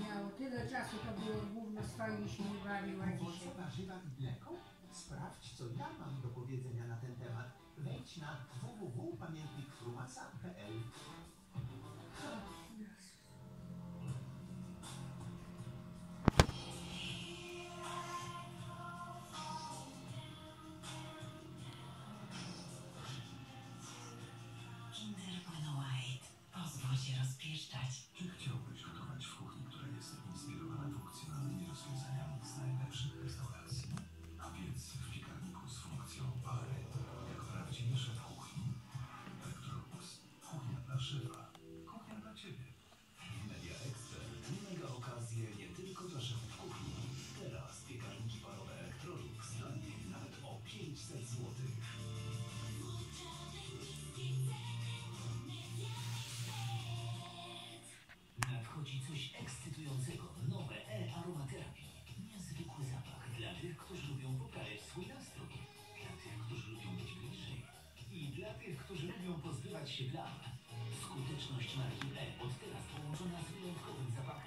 miało tyle czasu, to było główno stoi i się nie bawiła warzywa i mleko? Sprawdź, co ja mam do powiedzenia na ten temat. Wejdź na www.pamiętnikfrumasa.pl Kinder Bueno White. Pozwól się rozpieszczać. się. Skuteczność marki E od teraz połączona z wyjątkowym zapachem.